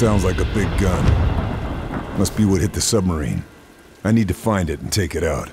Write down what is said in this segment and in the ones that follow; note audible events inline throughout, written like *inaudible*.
sounds like a big gun. Must be what hit the submarine. I need to find it and take it out.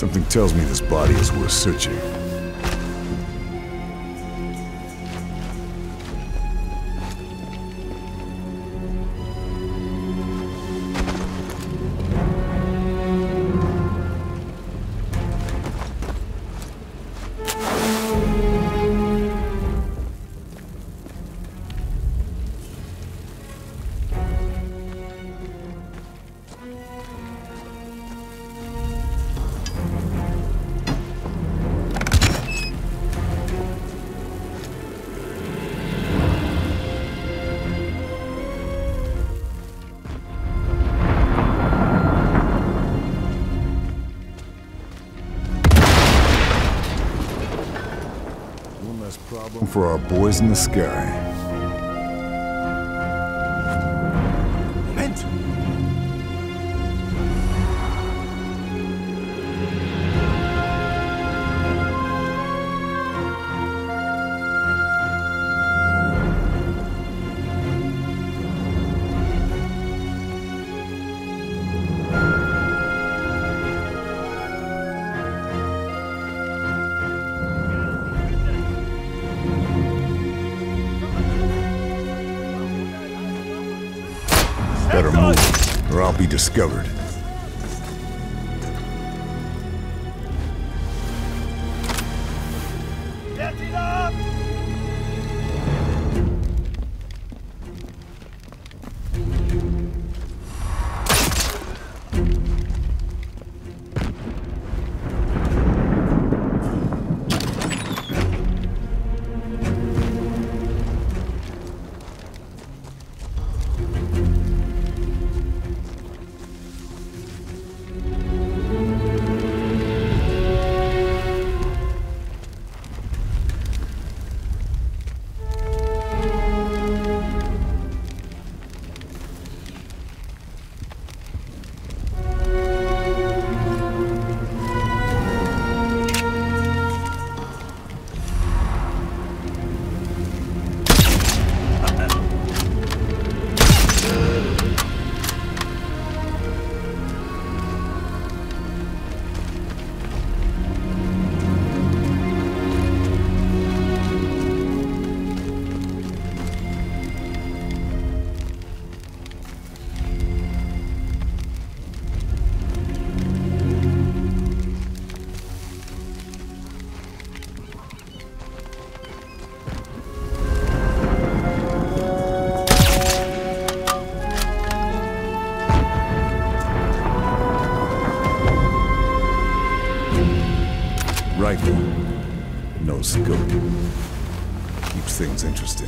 Something tells me this body is worth searching. Problem for our boys in the sky. Better move, or I'll be discovered. Things interesting.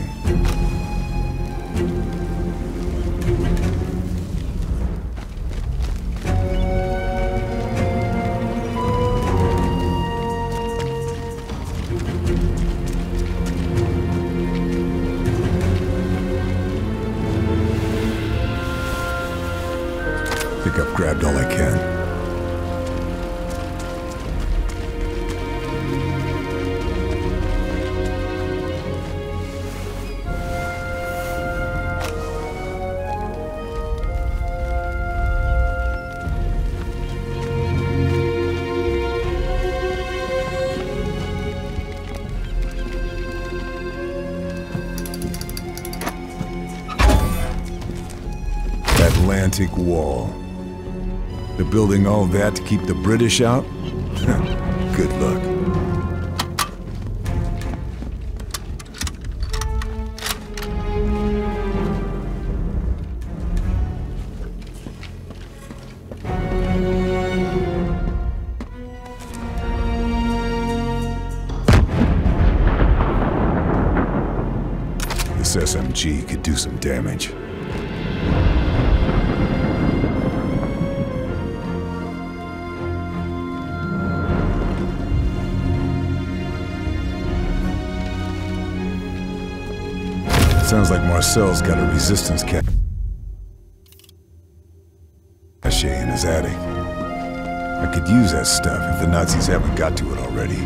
Think I've grabbed all I can. Atlantic Wall. They're building all that to keep the British out? *laughs* Good luck. This SMG could do some damage. Sounds like Marcel's got a resistance cache in his attic. I could use that stuff if the Nazis haven't got to it already.